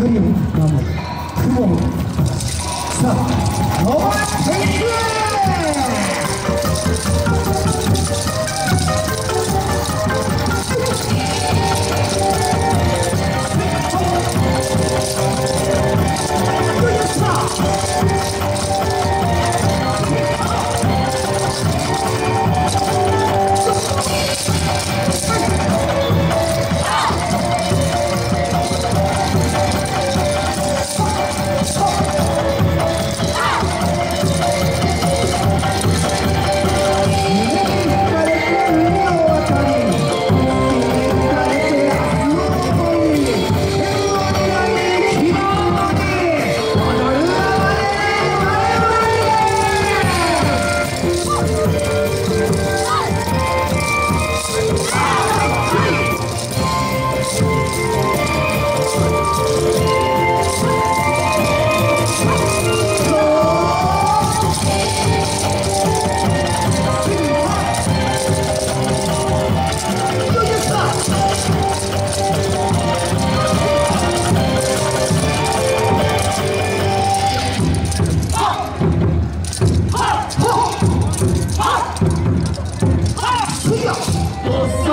雲さあ伸ばして。い Você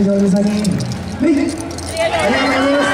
会場の皆さんに、ぜひ、ありがとうございます。